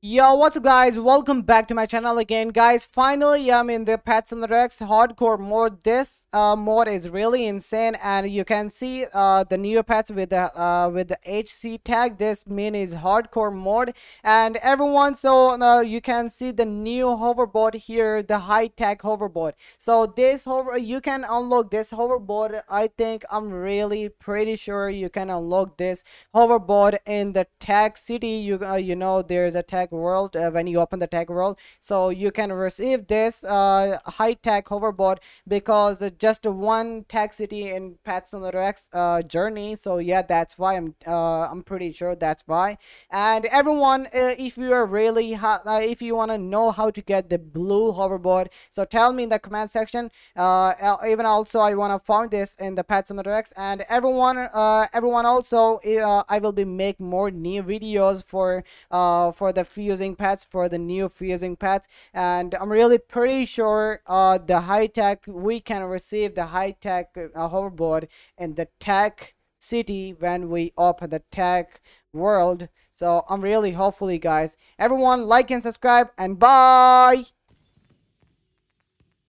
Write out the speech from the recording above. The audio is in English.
Yo, what's up guys? Welcome back to my channel again. Guys, finally I'm in the Pet Simulator X hardcore mode. This uh, mode is really insane and you can see uh, the new pets with the uh, with the HC tag. This mean is hardcore mode and everyone so uh, you can see the new hoverboard here, the high tech hoverboard. So this hover you can unlock this hoverboard. I think I'm really pretty sure you can unlock this hoverboard in the tech city. You uh, you know there's a tag world uh, when you open the tech world. So you can receive this uh, high tech hoverboard because just one tech city in Pet Simulator X uh, journey. So yeah that's why I'm uh, I'm pretty sure that's why. And everyone uh, if you are really uh, if you want to know how to get the blue hoverboard so tell me in the comment section. Even also I want to find this in the Pet Simulator X and everyone everyone also I will be make more new videos for for the fusing pads for the new fusing pads and i'm really pretty sure uh the high tech we can receive the high tech uh, hoverboard in the tech city when we open the tech world. So i'm really hopefully guys everyone like and subscribe and bye